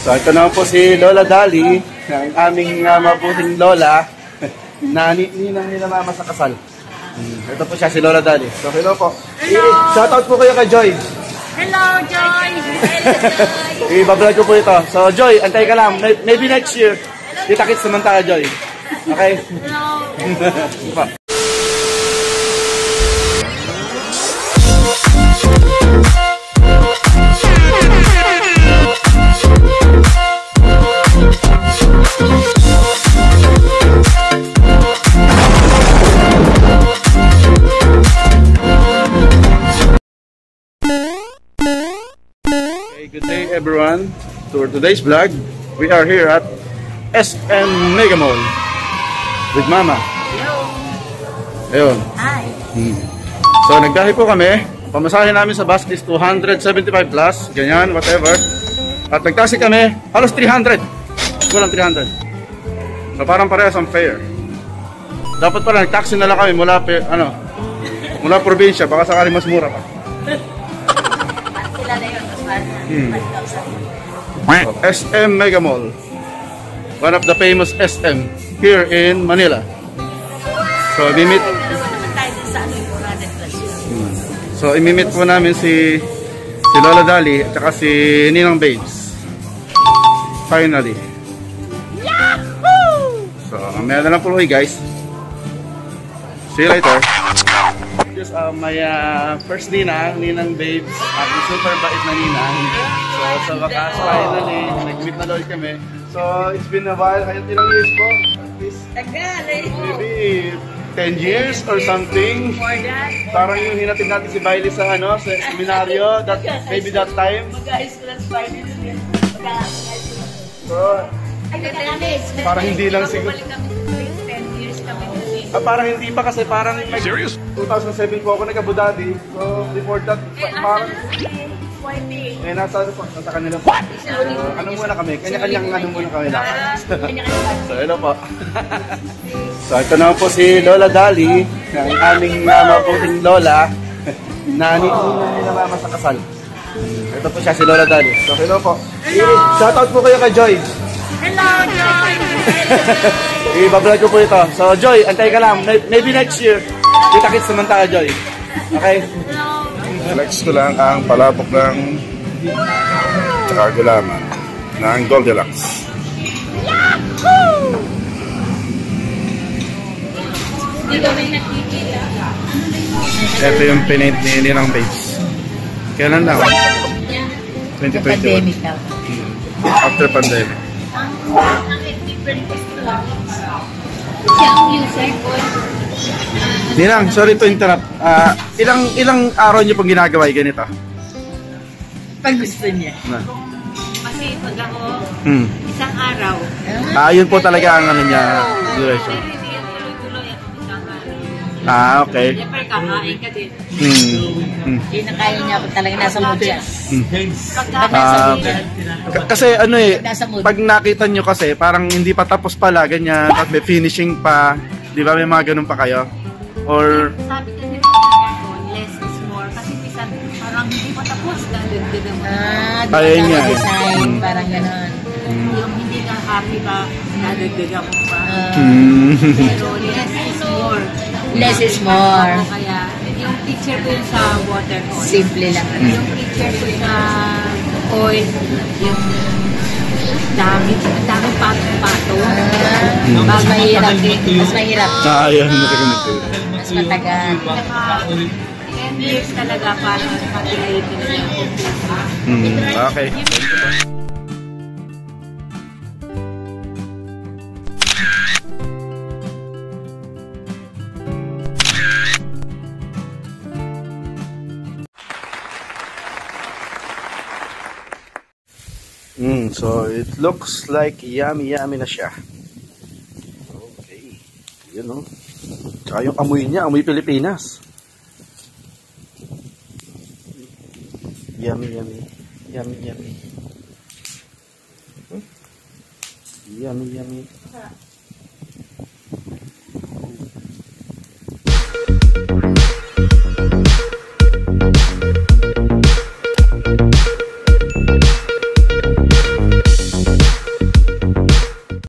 So ito naman po si Lola Dali, ang aming uh, mabuting lola na ni ninang nila mama sa kasal. Hmm, Ito po siya si Lola Dali. So hello po. Hello. Shoutout po kayo kay Joy. Hello, Joy! Hello, Joy! I-vlog ko po ito. So Joy, antay ka lang. May- Maybe next year. Kita-kits naman tayo Joy. Okay? Hello! Pa. Good day everyone. For today's vlog, we are here at SM Mega Mall with Mama. Hello! Ayun. Hi! So nagdahi po kami. Pamasahin namin sa bus is 275 plus, ganyan, whatever. At nagtaxi kami, halos 300. Kulang 300. So parang parehas ang fare. Dapat pala nagtaxi na lang kami mula ano, mula probinsya, baka sakali mas mura pa. Hmm. 5,000. SM Mega Mall. One of the famous SM here in Manila. So, imimit, naman tayo dun sa yung 400 plus yun. so, imimit po namin si si Lola Dali at saka si Ninang Babes. Finally. Yahoo! So, mamaya na lang po guys. See you later. Just uh, my uh, first Ninang, Ninang Babes. At super bait na Ninang. So, sa wakas, finally, nag-meet na ulit kami. So, it's been a while. Kaya ilang years po? At least eh! maybe 10 years or something. Parang yung hinatid natin si Bailey sa ano, sa seminaryo, that, maybe that time. Mag-high school at school. So. Parang hindi lang siguro. Ah, parang hindi pa kasi parang nag- 2007 po ako nag-Abu Dhabi. So, before that, Eh, parang, na eh, nasa, nasa kanila. So, ano muna kami? Kanya-kanyang ano muna kami lang. Kanya-kanya. So, hello po. so, ito naman po si Lola Dali, ang aming uh, mabuting lola na nila mama sa kasal. Ito po siya si Lola Dali. So, hello po. Hello. Shoutout po kayo kay Joy. Hello, Joy! I-vlog ko po ito. So, Joy, antay ka lang. May- Maybe next year, kita-kits naman tayo, Joy. Okay? Flex ko lang ang palabok ng tsaka gulaman ng Goldilocks. Nakikita. Ito yung pinaint ni Ninang Babes. Kailan lang? 2021. Pandemic na. After pandemic. Ninang, sorry to interrupt. Ah, ilang ilang araw niyo pong ginagawa yung ganito? Pag gusto niya. Na. Kasi pag ako, Hmm. isang araw. Ah, yun po talaga ang ano niya, duration. Ah, okay. Siyempre, kakain ka din. Hmm. hmm. Kinakain niya ako talaga nasa mood siya. Pag nasa Ah, okay. K- kasi ano eh, Nasa mood. pag nakita nyo kasi, parang hindi pa tapos pala, ganyan, at may finishing pa, di ba may mga ganun pa kayo? Or, sabi kasi ng kanya ko, less is more. Kasi minsan, parang hindi pa tapos, dadagdagan mo. Ah, di Ayun ba nga eh. design, parang gano'n. Yung hindi ka happy ka, dadagdagan mo pa. Ah, hmm. Pero less is more. Less is more. Ako kaya, yung picture ko yun sa watercolor. Simple lang. Yung picture ko sa oil, yung dami, dami patong-patong. Ah, mas mahirap din. Mas mahirap. ah, yun, ko. Mas matagal. Saka, 10 years talaga para ma-create nila yung. Hmm. Okay. Mm, so it looks like yummy yummy na siya. Okay. Yun oh. Tsaka yung amoy niya, amoy Pilipinas. Yummy yummy. Yummy yummy. Hmm? Yummy yummy.